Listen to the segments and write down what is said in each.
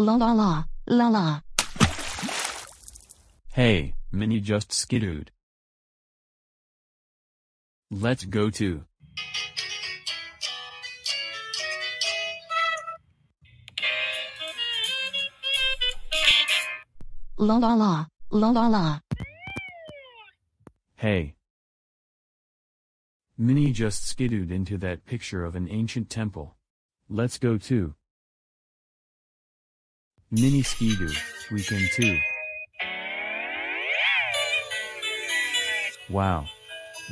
La la la, la la. Hey, Minnie just skidooed. Let's go to. La la la, la la la. Hey. Minnie just skidooed into that picture of an ancient temple. Let's go too. Minnie skidoo, weekend 2. Wow.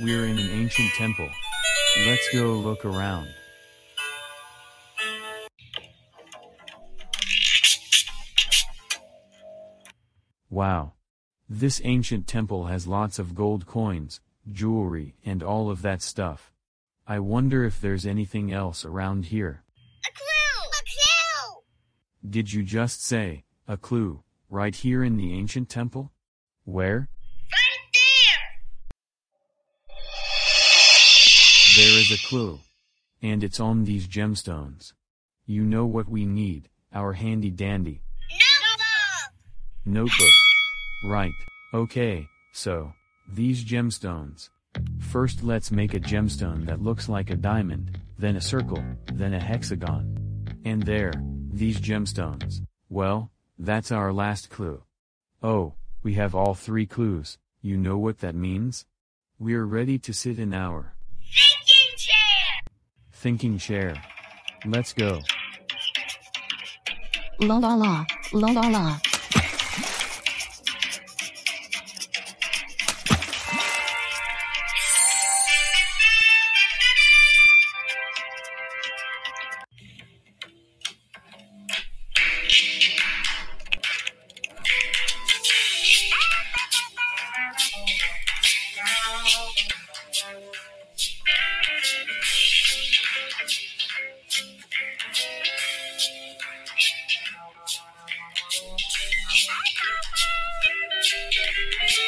We're in an ancient temple. Let's go look around. Wow. This ancient temple has lots of gold coins, jewelry, and all of that stuff. I wonder if there's anything else around here. A clue! A clue! Did you just say, a clue, right here in the ancient temple? Where? Right there! There is a clue. And it's on these gemstones. You know what we need, our handy dandy Notebook! notebook. Right, okay, so, these gemstones. First let's make a gemstone that looks like a diamond, then a circle, then a hexagon. And there, these gemstones. Well, that's our last clue. Oh, we have all three clues, you know what that means? We're ready to sit in our Thinking chair! thinking chair. Let's go. La la la, la la la. Thank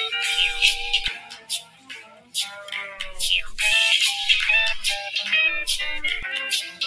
you.